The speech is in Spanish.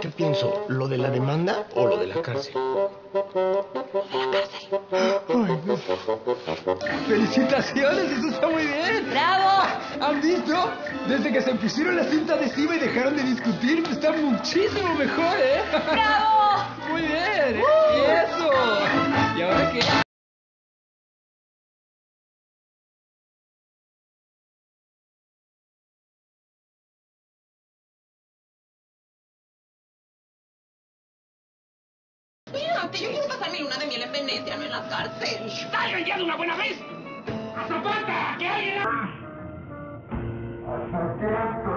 ¿Qué pienso? ¿Lo de la demanda o lo de la cárcel? ¡Felicitaciones! ¡Eso está muy bien! ¡Bravo! ¿Han visto? Desde que se pusieron la cinta adhesiva y dejaron de discutir, está muchísimo mejor, ¿eh? ¡Bravo! Yo quiero pasar mi luna de miel en Venecia, no en la cárcel. ¡Salgan ya de una buena vez! ¡A Zapata! ¡Que alguien... Zapata, que alguien